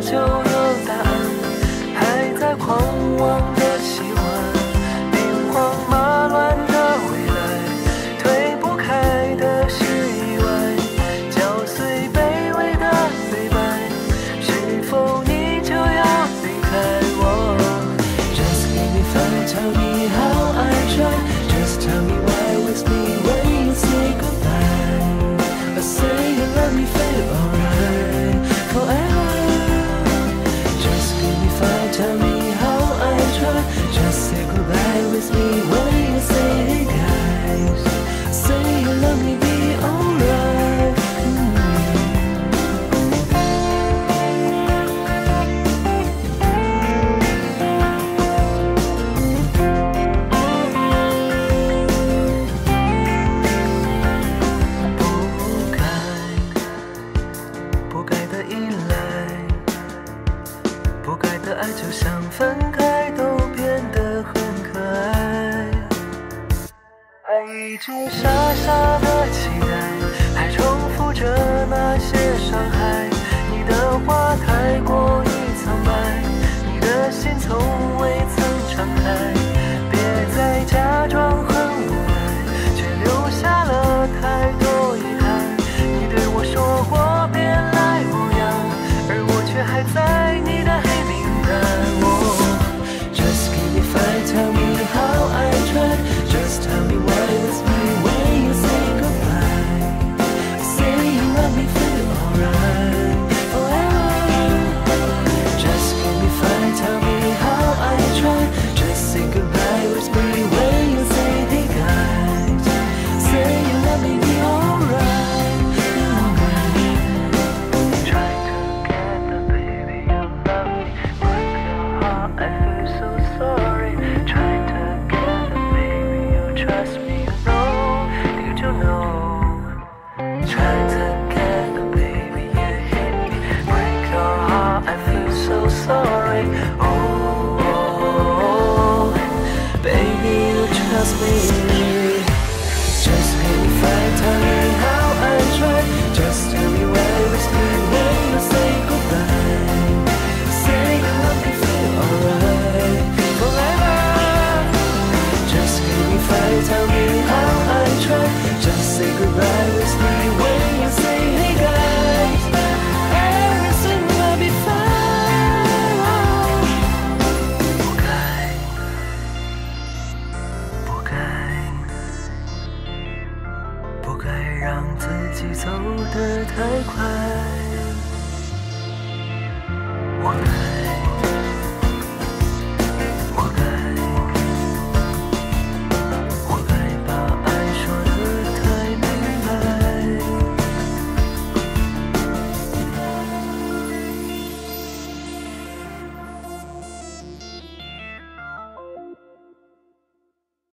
就季傻傻的期待还重复着那些伤害。你的话太过于苍白你的心从未己走得太快。